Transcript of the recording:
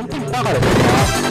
从不夸夸的出发。